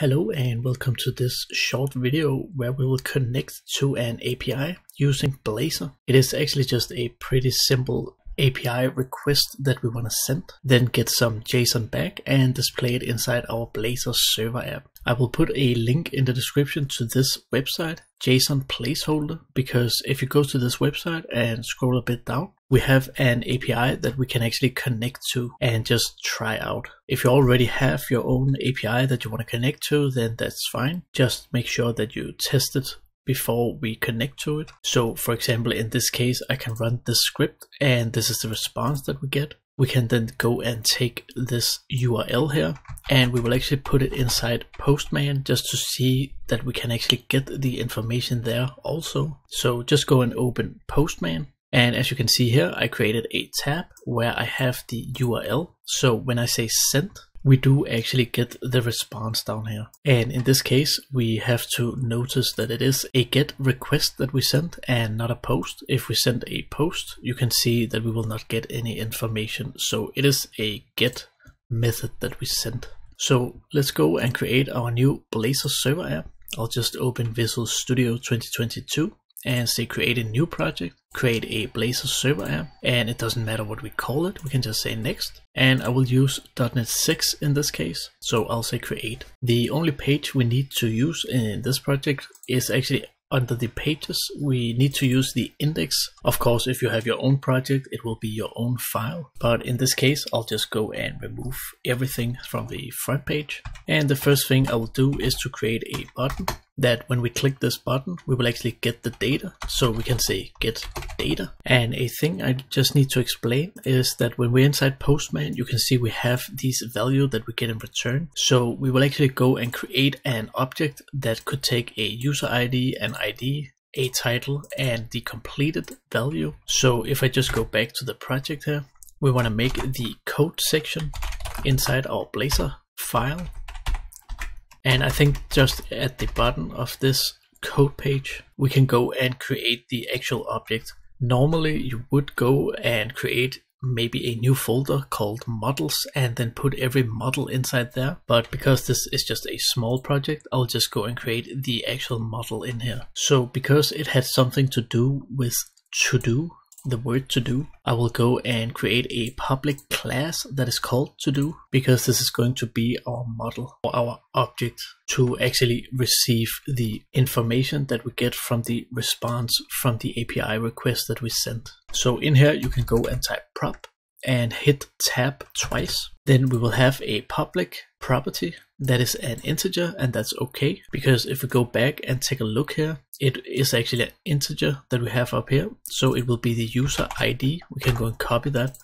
Hello and welcome to this short video where we will connect to an API using Blazor. It is actually just a pretty simple API request that we want to send, then get some JSON back and display it inside our Blazor server app. I will put a link in the description to this website, JSON placeholder, because if you go to this website and scroll a bit down, we have an API that we can actually connect to and just try out. If you already have your own API that you want to connect to, then that's fine. Just make sure that you test it before we connect to it. So for example, in this case, I can run this script and this is the response that we get. We can then go and take this URL here and we will actually put it inside Postman just to see that we can actually get the information there also. So just go and open Postman and as you can see here, I created a tab where I have the URL. So when I say send, we do actually get the response down here. And in this case, we have to notice that it is a get request that we send and not a post. If we send a post, you can see that we will not get any information. So it is a get method that we send. So let's go and create our new Blazor server app. I'll just open Visual Studio 2022 and say create a new project, create a Blazor server app, and it doesn't matter what we call it, we can just say next. And I will use .NET 6 in this case, so I'll say create. The only page we need to use in this project is actually under the pages, we need to use the index. Of course, if you have your own project, it will be your own file. But in this case, I'll just go and remove everything from the front page. And the first thing I will do is to create a button that when we click this button, we will actually get the data. So we can say get data. And a thing I just need to explain is that when we're inside Postman, you can see we have these value that we get in return. So we will actually go and create an object that could take a user ID, an ID, a title, and the completed value. So if I just go back to the project here, we want to make the code section inside our Blazor file and I think just at the bottom of this code page, we can go and create the actual object. Normally you would go and create maybe a new folder called models and then put every model inside there. But because this is just a small project, I'll just go and create the actual model in here. So because it had something to do with to do, the word to do, I will go and create a public class that is called to do because this is going to be our model or our object to actually receive the information that we get from the response from the API request that we sent. So in here you can go and type prop and hit tab twice. Then we will have a public property that is an integer and that's okay because if we go back and take a look here it is actually an integer that we have up here. So it will be the user ID we can go and copy that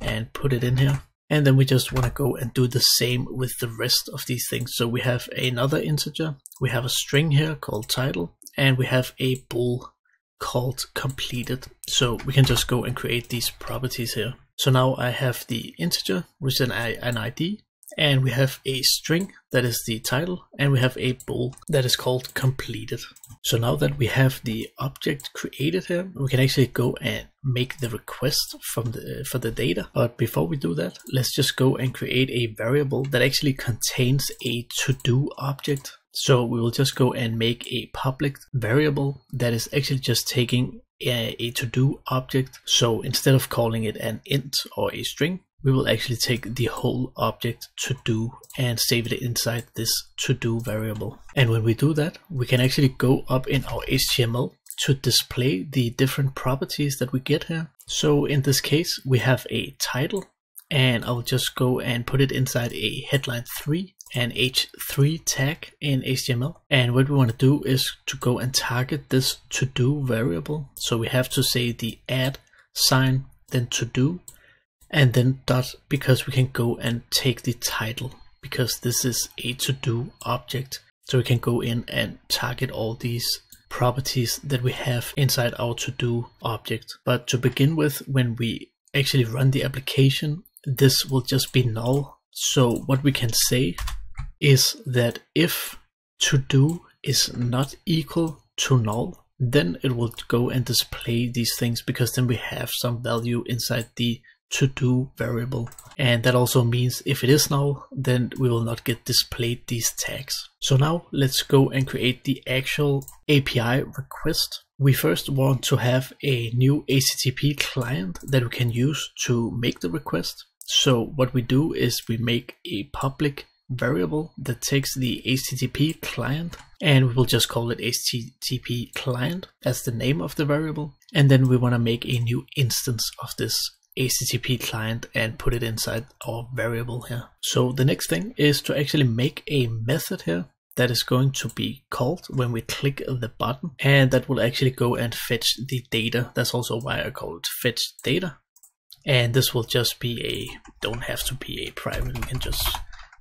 and put it in here. And then we just want to go and do the same with the rest of these things. So we have another integer we have a string here called title and we have a bool called completed. So we can just go and create these properties here. So now I have the integer which is an, an ID and we have a string that is the title and we have a bool that is called completed. So now that we have the object created here, we can actually go and make the request from the for the data. But before we do that, let's just go and create a variable that actually contains a to-do object. So we will just go and make a public variable that is actually just taking a, a to-do object. So instead of calling it an int or a string, we will actually take the whole object to do and save it inside this to do variable. And when we do that, we can actually go up in our HTML to display the different properties that we get here. So in this case, we have a title and I'll just go and put it inside a headline 3 and h3 tag in HTML. And what we want to do is to go and target this to do variable. So we have to say the add sign, then to do, and then dot because we can go and take the title because this is a to do object. So we can go in and target all these properties that we have inside our to do object. But to begin with, when we actually run the application, this will just be null. So what we can say is that if to do is not equal to null, then it will go and display these things because then we have some value inside the to do variable. And that also means if it is null, then we will not get displayed these tags. So now let's go and create the actual API request. We first want to have a new HTTP client that we can use to make the request. So what we do is we make a public variable that takes the HTTP client and we will just call it HTTP client as the name of the variable. And then we want to make a new instance of this HTTP client and put it inside our variable here. So the next thing is to actually make a method here that is going to be called when we click the button and that will actually go and fetch the data. That's also why I call it fetch data. And this will just be a, don't have to be a private, we can just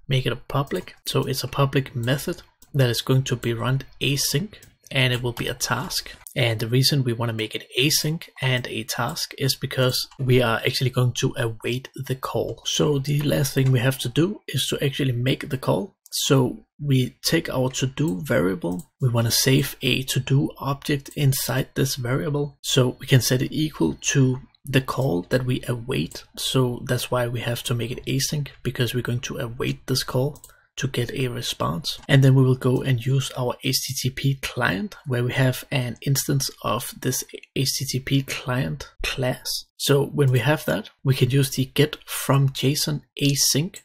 make it a public. So it's a public method that is going to be run async and it will be a task. And the reason we want to make it async and a task is because we are actually going to await the call. So the last thing we have to do is to actually make the call. So we take our to do variable. We want to save a to do object inside this variable. So we can set it equal to the call that we await. So that's why we have to make it async because we're going to await this call to get a response. And then we will go and use our HTTP client where we have an instance of this HTTP client class. So when we have that, we can use the get from JSON async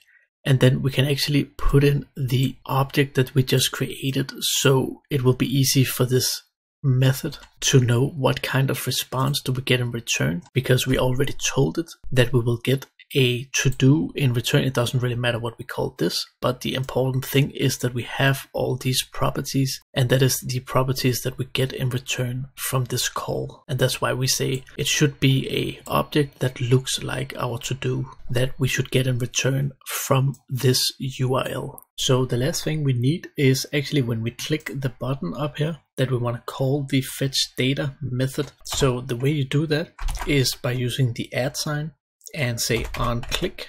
and then we can actually put in the object that we just created so it will be easy for this method to know what kind of response do we get in return because we already told it that we will get a to do in return. It doesn't really matter what we call this, but the important thing is that we have all these properties, and that is the properties that we get in return from this call. And that's why we say it should be a object that looks like our to do that we should get in return from this URL. So the last thing we need is actually when we click the button up here that we want to call the fetch data method. So the way you do that is by using the add sign and say on click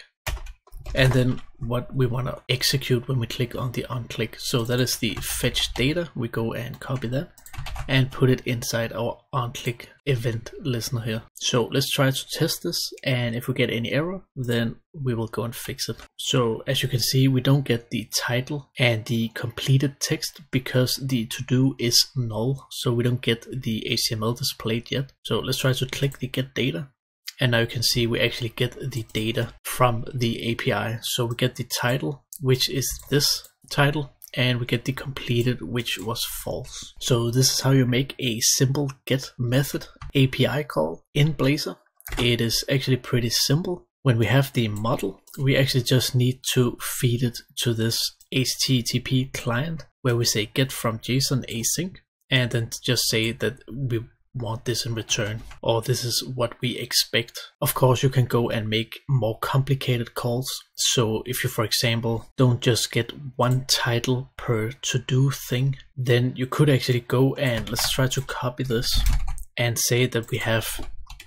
and then what we want to execute when we click on the on click so that is the fetch data. We go and copy that and put it inside our on click event listener here. So let's try to test this. And if we get any error then we will go and fix it. So as you can see we don't get the title and the completed text because the to do is null. So we don't get the html displayed yet. So let's try to click the get data and now you can see we actually get the data from the API. So we get the title, which is this title, and we get the completed, which was false. So this is how you make a simple get method API call in Blazor. It is actually pretty simple. When we have the model, we actually just need to feed it to this HTTP client where we say get from JSON async and then just say that we want this in return or this is what we expect. Of course you can go and make more complicated calls. So if you for example don't just get one title per to do thing then you could actually go and let's try to copy this and say that we have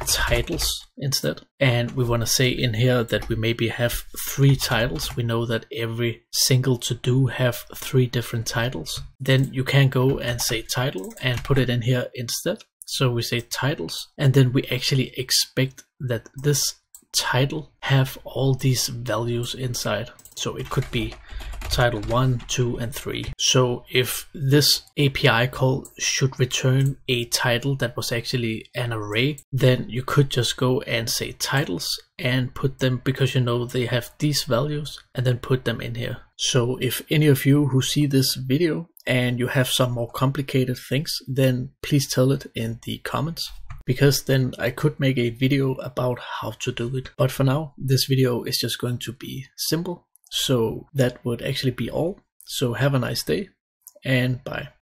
titles instead and we want to say in here that we maybe have three titles we know that every single to do have three different titles then you can go and say title and put it in here instead so we say titles, and then we actually expect that this title have all these values inside. So it could be title 1, 2, and 3. So if this API call should return a title that was actually an array, then you could just go and say titles and put them because you know they have these values and then put them in here. So if any of you who see this video and you have some more complicated things, then please tell it in the comments because then I could make a video about how to do it. But for now, this video is just going to be simple. So that would actually be all. So have a nice day and bye.